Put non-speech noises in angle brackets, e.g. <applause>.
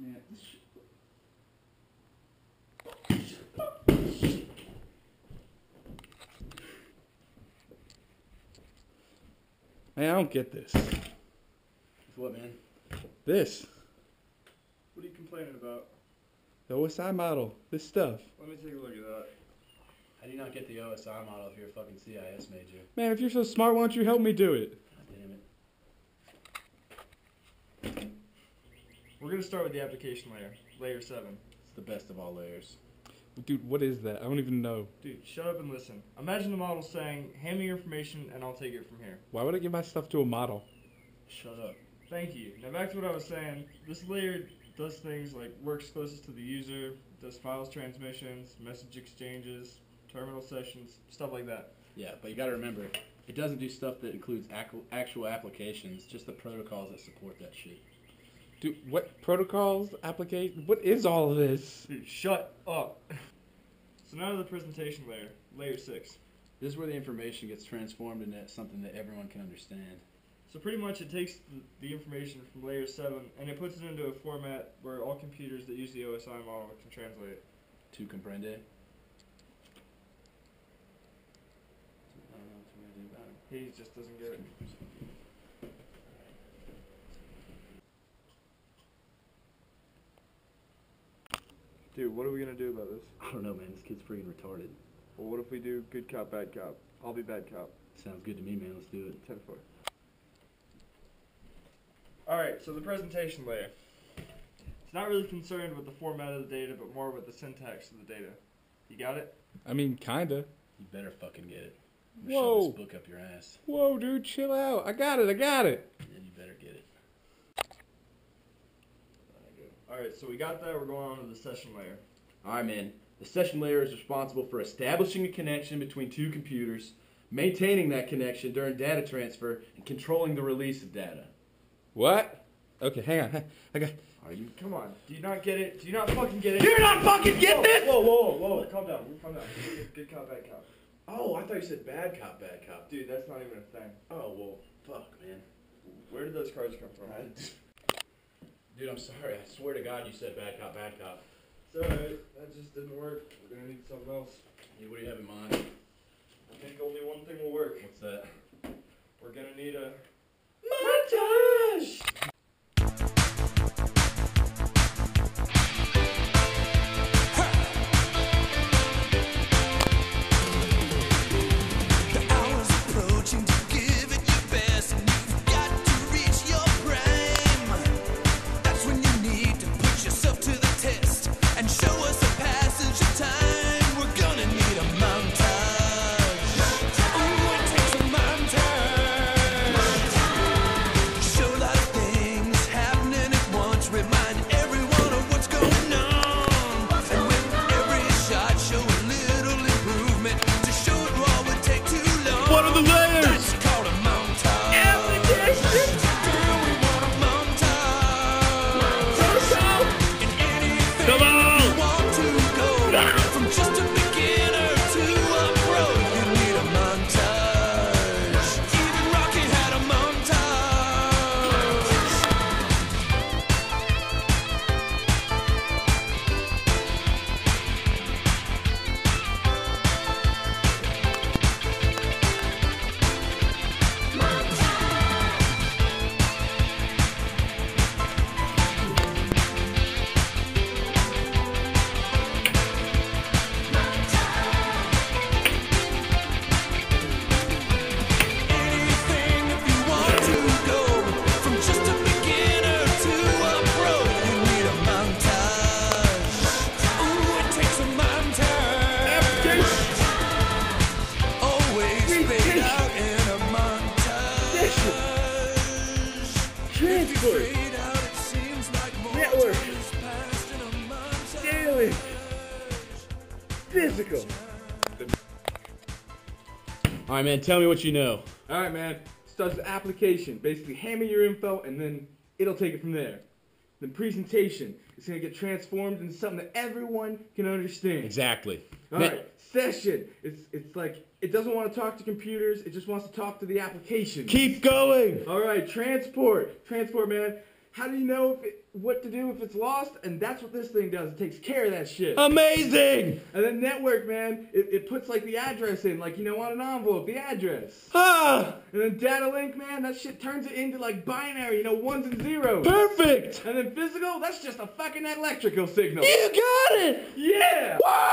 Man, this shit. Man, I don't get this. What, man? This. What are you complaining about? The OSI model. This stuff. Let me take a look at that. How do you not get the OSI model if you're a fucking CIS major? Man, if you're so smart, why don't you help me do it? God damn it. We're gonna start with the application layer, layer seven. It's the best of all layers. Dude, what is that? I don't even know. Dude, shut up and listen. Imagine the model saying, "Hand me your information, and I'll take it from here." Why would I give my stuff to a model? Shut up. Thank you. Now back to what I was saying. This layer does things like works closest to the user, does files transmissions, message exchanges, terminal sessions, stuff like that. Yeah, but you gotta remember, it doesn't do stuff that includes actual applications, just the protocols that support that shit. Dude, what protocols, application? What is all of this? Dude, shut up. so now to the presentation layer, layer six. This is where the information gets transformed into something that everyone can understand. So pretty much it takes the, the information from layer 7 and it puts it into a format where all computers that use the OSI model can translate it. To comprende. I don't know what we're gonna do about it. He just doesn't get it. Dude, what are we gonna do about this? I don't know, man. This kid's freaking retarded. Well, what if we do good cop, bad cop? I'll be bad cop. Sounds good to me, man. Let's do it. 10 4. Alright, so the presentation layer. It's not really concerned with the format of the data, but more with the syntax of the data. You got it? I mean, kinda. You better fucking get it. I'm Whoa. Shove this book up your ass. Whoa, dude, chill out. I got it, I got it. And you better get it. Alright, so we got that. We're going on to the session layer. Alright, man. The session layer is responsible for establishing a connection between two computers, maintaining that connection during data transfer, and controlling the release of data. What? Okay, hang on. <laughs> I got. Are you? Come on. Do you not get it? Do you not fucking get it? You're not fucking getting whoa, it! Whoa, whoa, whoa, whoa. Calm down. Calm down. Good, good cop, bad cop. Oh, I thought you said bad cop, bad cop. Dude, that's not even a thing. Oh, well, fuck, man. Where did those cards come from? Dude, I'm sorry. I swear to God you said bad cop, bad cop. Alright. That just didn't work. We're gonna need something else. What do you have in mind? I think only one thing will work. A montage. And anything Come on. If you fade out, it seems like more Network. time has passed a montage. Daily. Physical. Alright, man, tell me what you know. Alright, man. Starts with application. Basically, hand me your info, and then it'll take it from there. Then presentation. is gonna get transformed into something that everyone can understand. Exactly. Alright, session. It's it's like it doesn't want to talk to computers, it just wants to talk to the application. Keep going! Alright, transport. Transport, man. How do you know if it, what to do if it's lost? And that's what this thing does. It takes care of that shit. Amazing! And then network, man, it, it puts like the address in, like you know, on an envelope, the address. Ah! And then data link, man, that shit turns it into like binary, you know, ones and zeros. Perfect! And then physical, that's just a fucking electrical signal. You got it! Yeah! Wow!